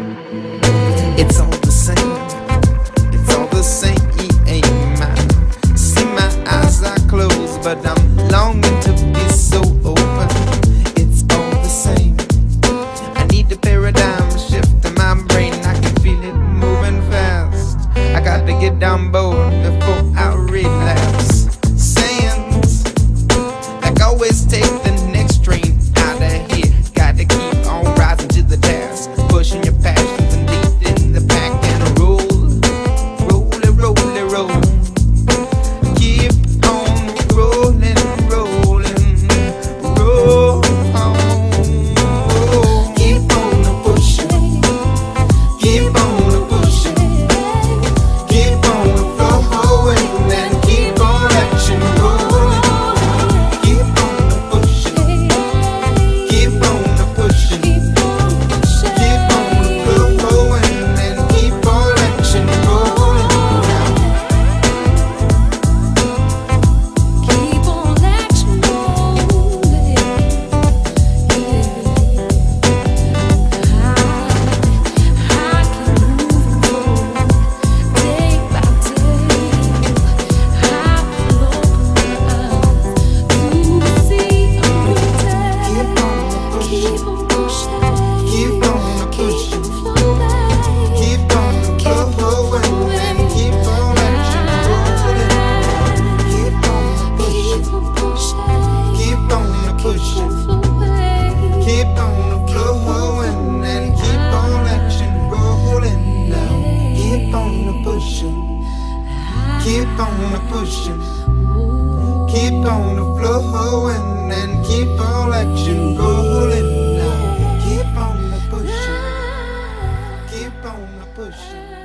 It's all the same, it's all the same, he ain't mine. See, my eyes are closed, but I'm on the pushing. Keep on the flowing and keep all action rolling. Keep on the pushing. Keep on the pushing.